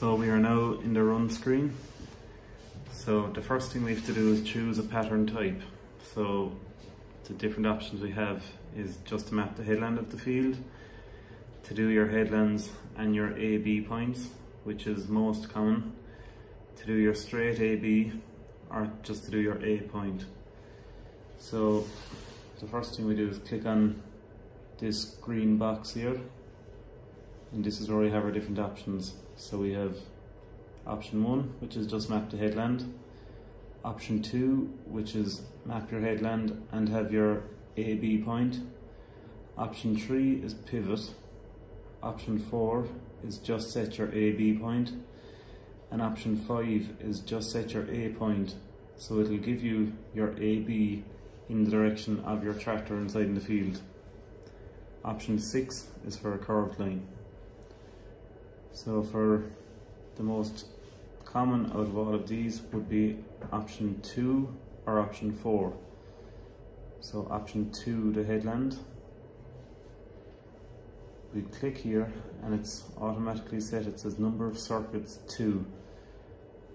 So we are now in the run screen. So the first thing we have to do is choose a pattern type. So the different options we have is just to map the headland of the field, to do your headlands and your AB points, which is most common, to do your straight AB or just to do your A point. So the first thing we do is click on this green box here and this is where we have our different options. So we have option one, which is just map the headland. Option two, which is map your headland and have your AB point. Option three is pivot. Option four is just set your AB point. And option five is just set your A point. So it'll give you your AB in the direction of your tractor inside in the field. Option six is for a curved line. So for the most common out of all of these would be option 2 or option 4. So option 2, the headland. We click here and it's automatically set, it says number of circuits 2.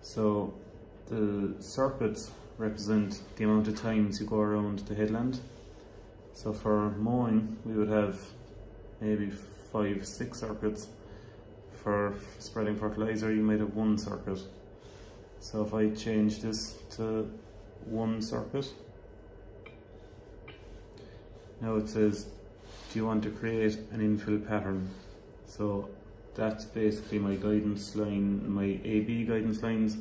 So the circuits represent the amount of times you go around the headland. So for mowing we would have maybe 5, 6 circuits for spreading fertilizer you might have one circuit. So if I change this to one circuit, now it says, do you want to create an infill pattern? So that's basically my guidance line, my AB guidance lines.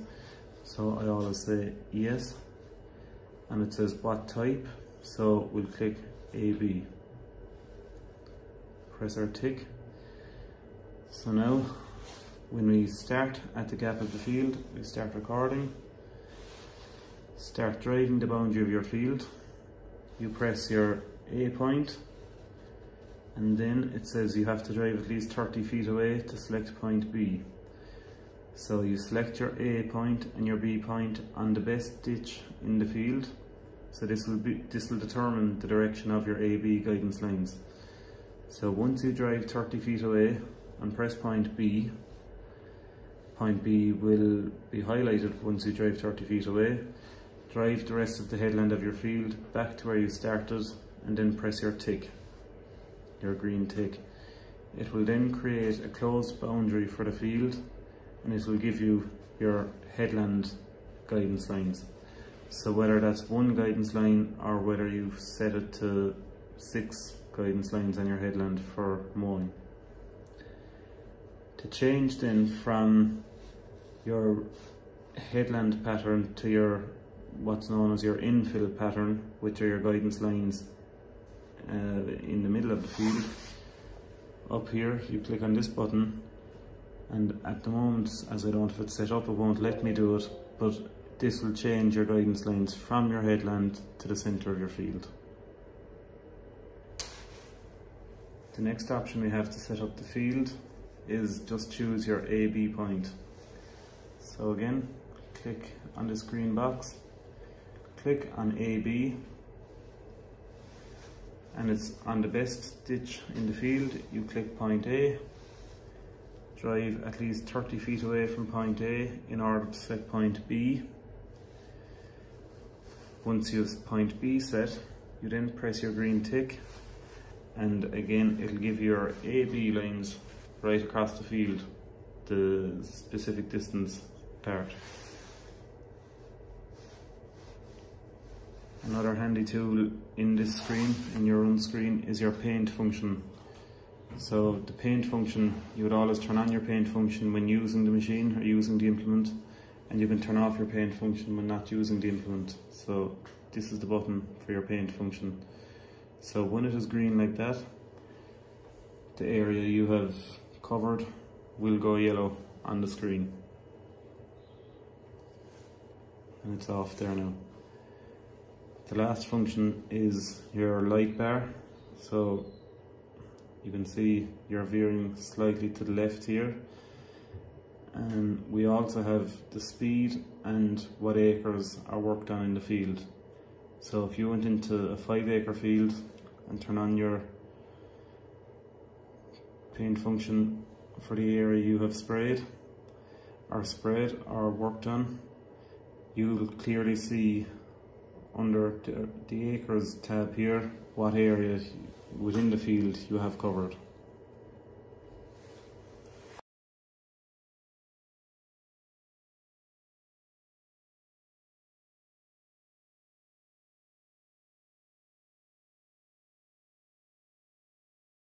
So I always say yes. And it says what type. So we'll click AB. Press our tick so now, when we start at the gap of the field, we start recording, start driving the boundary of your field, you press your A point, and then it says you have to drive at least 30 feet away to select point B. So you select your A point and your B point on the best ditch in the field. So this will be this will determine the direction of your AB guidance lines. So once you drive 30 feet away, and press point B. Point B will be highlighted once you drive 30 feet away. Drive the rest of the headland of your field back to where you started and then press your tick, your green tick. It will then create a closed boundary for the field and it will give you your headland guidance lines. So whether that's one guidance line or whether you've set it to six guidance lines on your headland for mowing to change then from your headland pattern to your what's known as your infill pattern which are your guidance lines uh, in the middle of the field up here you click on this button and at the moment as I don't have it set up it won't let me do it but this will change your guidance lines from your headland to the centre of your field. The next option we have to set up the field is just choose your AB point. So again, click on this green box, click on AB, and it's on the best ditch in the field, you click point A, drive at least 30 feet away from point A in order to set point B. Once you have point B set, you then press your green tick and again it'll give your AB lines right across the field, the specific distance apart. Another handy tool in this screen, in your run screen, is your paint function. So the paint function, you would always turn on your paint function when using the machine or using the implement, and you can turn off your paint function when not using the implement. So this is the button for your paint function. So when it is green like that, the area you have covered will go yellow on the screen. And it's off there now. The last function is your light bar. So you can see you're veering slightly to the left here. And we also have the speed and what acres are worked on in the field. So if you went into a five acre field and turn on your paint function for the area you have sprayed are sprayed or worked on, you'll clearly see under the, the acres tab here what area within the field you have covered.